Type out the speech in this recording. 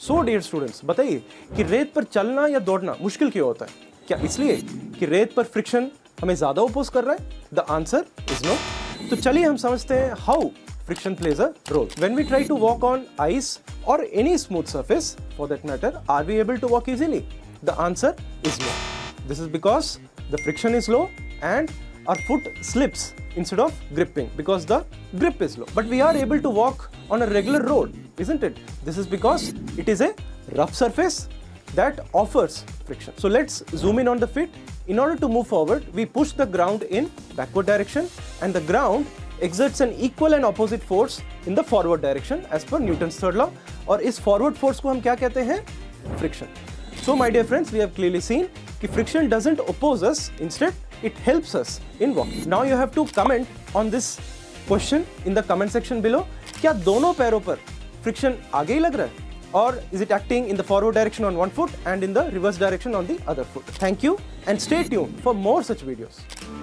So dear students बताइए, कि रेत पर चलना या दौड़ना मुश्किल क्यों होता है? क्या इसलिए कि रेत पर फ्रिक्शन हमें ज़्यादा ओपोज कर रहा है? द आंसर इज़ नो तो चलिए हम समझते हैं how friction plays a role when we try to walk on ice और any smooth surface for that matter are we able to walk easily the answer is no this is because the friction is low and our foot slips instead of gripping because the grip is low but we are able to walk on a regular road isn't it? This is because it is a rough surface that offers friction. So let's zoom in on the feet. In order to move forward, we push the ground in backward direction and the ground exerts an equal and opposite force in the forward direction as per Newton's third law और इस forward force को हम क्या कहते हैं friction. So my dear friends, we have clearly seen कि friction doesn't oppose us, instead it helps us in walking. Now you have to comment on this question in the comment section below. क्या दोनों पैरों पर friction आगे ही लग रहा है। और is it acting in the forward direction on one foot and in the reverse direction on the other foot thank you and stay tune for more such videos